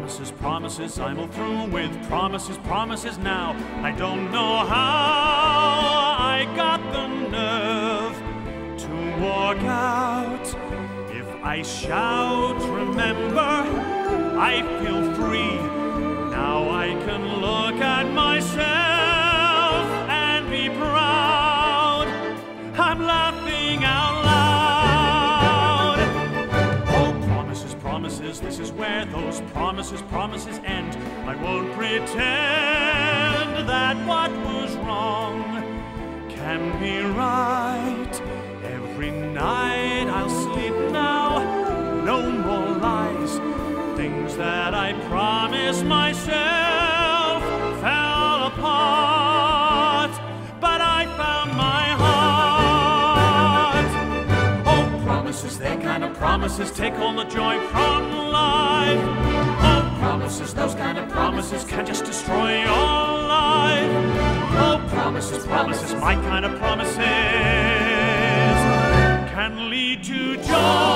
Promises, promises, I'm all through with promises, promises now. I don't know how I got the nerve to walk out. If I shout, remember, I feel free. Now I can look at myself and be proud. I'm laughing out promises, this is where those promises, promises end. I won't pretend that what was wrong can be right. Every night I'll sleep now, no more lies. Things that I promised myself promises take all the joy from life. Oh, promises, those kind of promises can just destroy your life. Oh, promises, promises, my kind of promises can lead to joy